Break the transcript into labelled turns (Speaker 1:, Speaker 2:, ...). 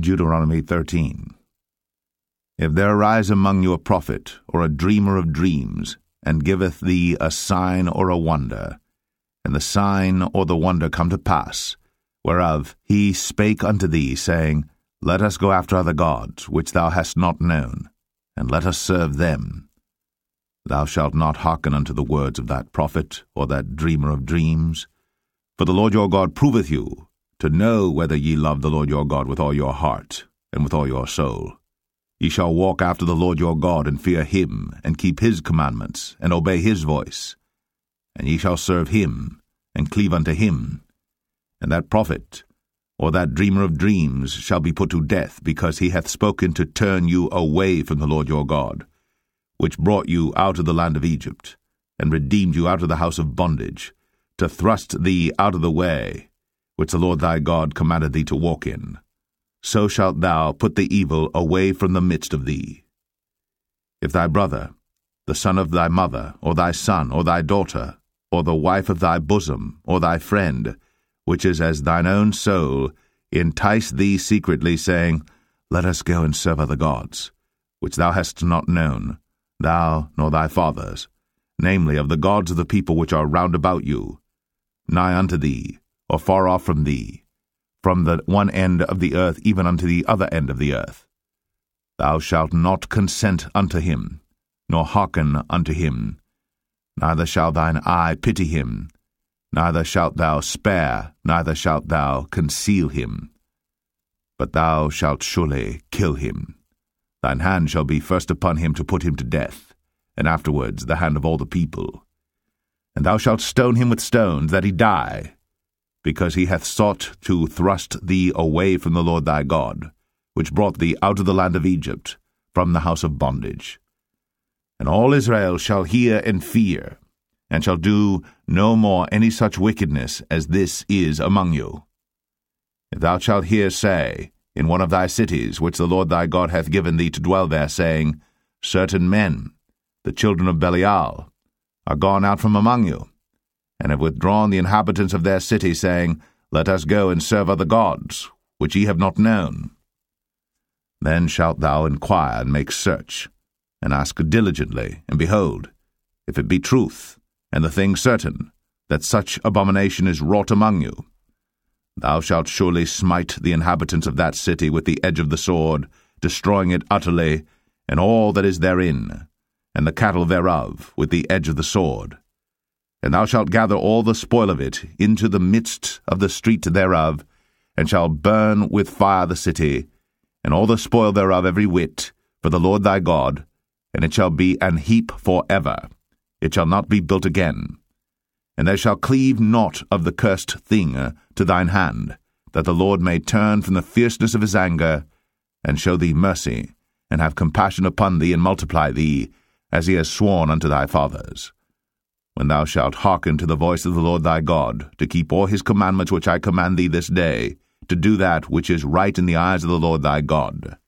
Speaker 1: Deuteronomy 13. If there arise among you a prophet, or a dreamer of dreams, and giveth thee a sign or a wonder, and the sign or the wonder come to pass, whereof he spake unto thee, saying, Let us go after other gods, which thou hast not known, and let us serve them. Thou shalt not hearken unto the words of that prophet, or that dreamer of dreams. For the Lord your God proveth you, to know whether ye love the Lord your God with all your heart, and with all your soul. Ye shall walk after the Lord your God, and fear him, and keep his commandments, and obey his voice. And ye shall serve him, and cleave unto him. And that prophet, or that dreamer of dreams, shall be put to death, because he hath spoken to turn you away from the Lord your God, which brought you out of the land of Egypt, and redeemed you out of the house of bondage, to thrust thee out of the way, which the Lord thy God commanded thee to walk in so shalt thou put the evil away from the midst of thee. If thy brother, the son of thy mother, or thy son, or thy daughter, or the wife of thy bosom, or thy friend, which is as thine own soul, entice thee secretly, saying, Let us go and serve other gods, which thou hast not known, thou nor thy fathers, namely of the gods of the people which are round about you, nigh unto thee, or far off from thee, from the one end of the earth even unto the other end of the earth. Thou shalt not consent unto him, nor hearken unto him, neither shall thine eye pity him, neither shalt thou spare, neither shalt thou conceal him. But thou shalt surely kill him. Thine hand shall be first upon him to put him to death, and afterwards the hand of all the people. And thou shalt stone him with stones, that he die, because he hath sought to thrust thee away from the Lord thy God, which brought thee out of the land of Egypt, from the house of bondage. And all Israel shall hear and fear, and shall do no more any such wickedness as this is among you. If thou shalt hear say, in one of thy cities, which the Lord thy God hath given thee to dwell there, saying, Certain men, the children of Belial, are gone out from among you, and have withdrawn the inhabitants of their city, saying, Let us go and serve other gods, which ye have not known. Then shalt thou inquire and make search, and ask diligently, and behold, if it be truth, and the thing certain, that such abomination is wrought among you, thou shalt surely smite the inhabitants of that city with the edge of the sword, destroying it utterly, and all that is therein, and the cattle thereof, with the edge of the sword and thou shalt gather all the spoil of it into the midst of the street thereof, and shalt burn with fire the city, and all the spoil thereof every whit, for the Lord thy God, and it shall be an heap for ever. It shall not be built again. And there shall cleave not of the cursed thing to thine hand, that the Lord may turn from the fierceness of his anger, and show thee mercy, and have compassion upon thee, and multiply thee, as he has sworn unto thy fathers when thou shalt hearken to the voice of the Lord thy God, to keep all his commandments which I command thee this day, to do that which is right in the eyes of the Lord thy God.